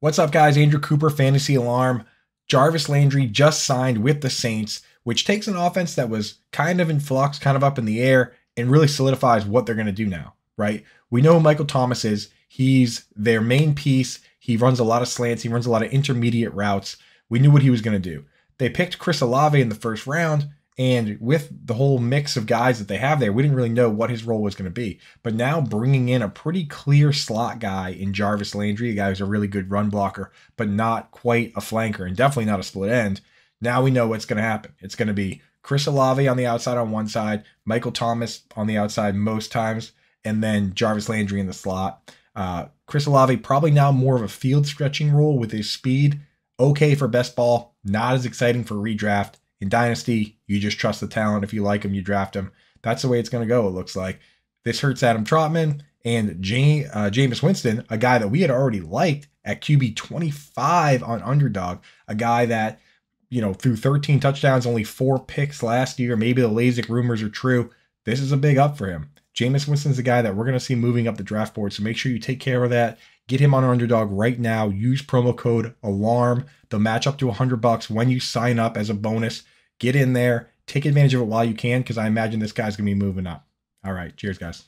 What's up, guys? Andrew Cooper, Fantasy Alarm. Jarvis Landry just signed with the Saints, which takes an offense that was kind of in flux, kind of up in the air, and really solidifies what they're going to do now, right? We know Michael Thomas is. He's their main piece. He runs a lot of slants, he runs a lot of intermediate routes. We knew what he was going to do. They picked Chris Olave in the first round, and with the whole mix of guys that they have there, we didn't really know what his role was going to be. But now bringing in a pretty clear slot guy in Jarvis Landry, a guy who's a really good run blocker, but not quite a flanker and definitely not a split end. Now we know what's going to happen. It's going to be Chris Olave on the outside on one side, Michael Thomas on the outside most times, and then Jarvis Landry in the slot. Uh, Chris Olave probably now more of a field stretching role with his speed. Okay for best ball, not as exciting for redraft in Dynasty, you just trust the talent. If you like him, you draft him. That's the way it's going to go, it looks like. This hurts Adam Trautman and Jay, uh, Jameis Winston, a guy that we had already liked at QB 25 on underdog, a guy that, you know, threw 13 touchdowns, only four picks last year. Maybe the LASIK rumors are true. This is a big up for him. Jameis Winston's a guy that we're going to see moving up the draft board. So make sure you take care of that. Get him on our underdog right now. Use promo code ALARM. They'll match up to 100 bucks when you sign up as a bonus. Get in there. Take advantage of it while you can because I imagine this guy's going to be moving up. All right. Cheers, guys.